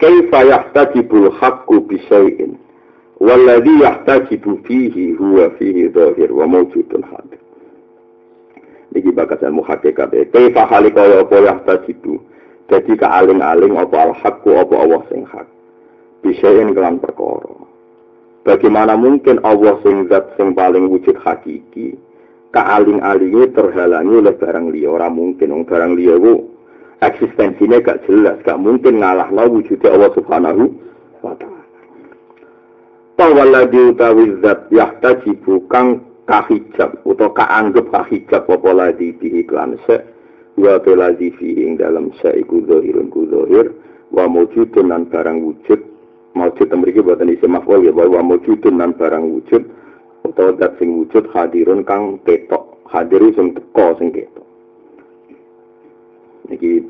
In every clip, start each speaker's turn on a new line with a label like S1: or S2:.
S1: kaifa yahtajibul haqqu bi syai'in walladhi yahtajibu fihi huwa fihi dhahir wa mawjudun hadir Niki bakas ilmu hakikat e. Kaifa hali kaya apa yahtajibu Jadi kealing-aling apa al-haqqu apa Allah sing hak? Bisayin kelan perkara. Bagaimana mungkin Allah sing zat sing paling wujud hakiki kealing-alingnya terhalangi oleh barang liya? Ora mungkin wong barang liya ku eksistensinya gak jelas gak mungkin ngalah wujudnya Allah subhanahu wa ta'ala. Tawalladhi utawi zat yahtajibu kang kahijab atau kaanggap kahijab apa ladi bihi klan se wa fihi ing dalam se iku zahirun ku zahir wa mujudun nan barang wujud. Maujud mriki boten isi maf'ul ya bahwa maujudun nan barang wujud utawa dat sing wujud hadirun kang ketok hadiru sing teko sing ketok iki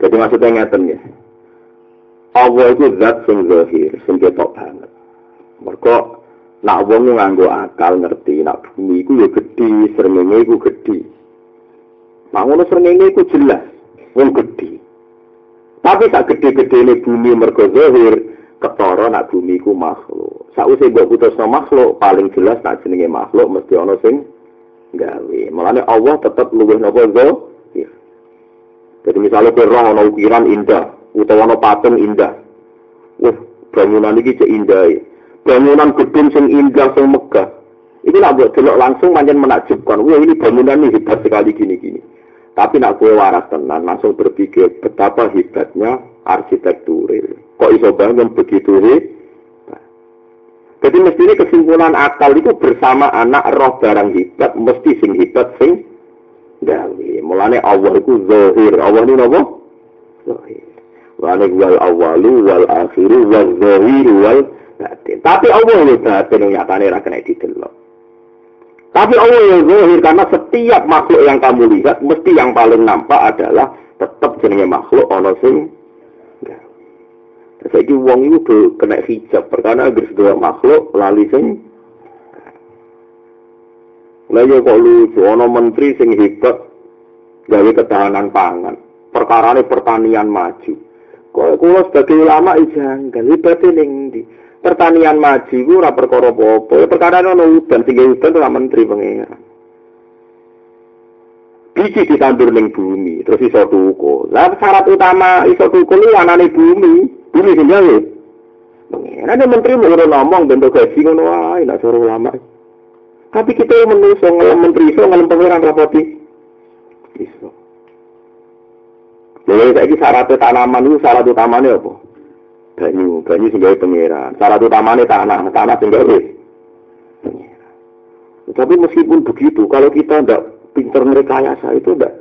S1: jadi maksudnya ngeten ya Allah itu zat sing zahir sing ketok banget mereka nak wong nganggo akal ngerti nak bumi iku ya gedhi srengenge iku gedhi Nah, ngono jelas wong gedhi tapi tak gede-gedene bumi mergo zahir ketara nak bumi ku makhluk. Sakwise mbok putusno makhluk, paling jelas nak jenenge makhluk mesti ana sing gawe. Mulane Allah tetep luwih napa zo. Jadi misalnya roh ana ukiran indah, utawa ana patung indah. Wah, bangunan iki cek indah. Bangunan gedung sing indah sing megah. Ini nak buat delok langsung manjen menakjubkan. Wah, ini bangunan ini hebat sekali gini-gini. Tapi nak kue waras tenan, langsung berpikir betapa hebatnya arsitektur. Kok iso bangun begitu hebat? Jadi mestinya kesimpulan akal itu bersama anak roh barang hebat, mesti sing hebat sing gawe. Mulane Allah itu zahir. Allah ini apa? Zahir. Mulane wal awalu wal akhiru wal zahiru wal batin. Tapi Allah ini batin nyatane ra kena didelok. Tapi Allah yang zahir karena setiap makhluk yang kamu lihat mesti yang paling nampak adalah tetap jenenge makhluk ana sing Saiki wong iku kena hijab perkara agar makhluk lali sing Lah yo kok lucu ana menteri sing hebat gawe ketahanan pangan. Perkarane pertanian maju. Kok kula sebagai ulama janggal hebate ning ndi? Pertanian maju ku ora perkara apa-apa. Ya perkara ana udan sing udan ora menteri pangeran. Biji ditandur ning bumi, terus iso tuku. Lah syarat utama iso tuku ni anane bumi. Bumi sing gawe. Pengen menteri mau ngomong bentuk gaji ngono wae nek cara ulama. Tapi kita yang menungso ngelam menteri iso ngelam pangeran rapoti. Iso. Saya syarat tanaman itu syarat utamanya apa? Banyu, banyu sing gawe pangeran. Syarat utamanya tanah, tanah sing gawe Tapi meskipun begitu, kalau kita tidak pinter merekayasa itu tidak.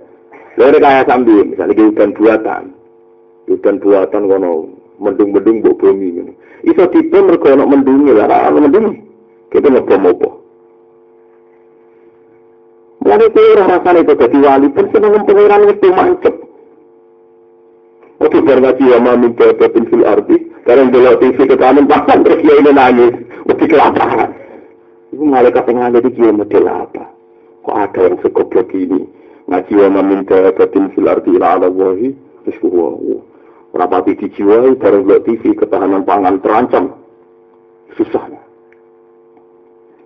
S1: Rekayasa ambil, misalnya hutan buatan. Hutan buatan kono mendung-mendung mbok bumi. Iso tipe mergo ana mendunge lah, ana mendung. Kita ngebom kowe ora rasane kok dadi wali, pun seneng pengiran wis mancep. Oke, ya mau minta pepin fil arti, karena delok TV ke kanan bahkan terus ya ini nangis, oke kelaparan. Ibu malaikat yang ada di kiai model apa? Kok ada yang sekoblok ini? Ngaji wa minta pepin fil arti ila ala wahi, terus rapati dijiwai bareng lihat TV ketahanan pangan terancam susahnya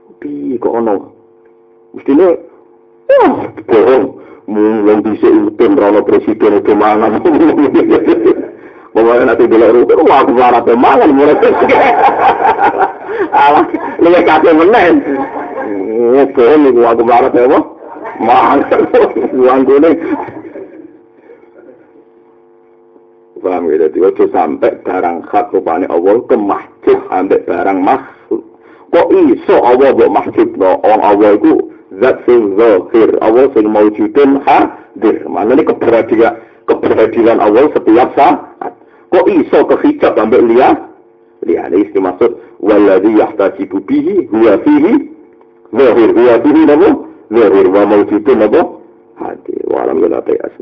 S1: tapi kok ono mestinya wah bohong mulai bisa ikutin rano presiden itu mangan pokoknya nanti bila rute wah aku marah mangan mulai alah lebih kakek menen bohong nih aku marah apa mangan uang kuning Paham ya? Jadi waktu sampai barang hak rupanya Allah ke masjid ambek barang makhluk. Kok iso Allah buat masjid no? Orang Allah itu zat sing zahir. Allah sing mawujudin hadir. Mana ini keberadilan, keberadilan Allah setiap saat. Kok iso kehijab ambek lihat? Lihat ini maksud waladhi yahtajibu bihi huwa fihi zahir huwa bihi nabo zahir wa mawujudin nabo hadir. Walam yala tayyas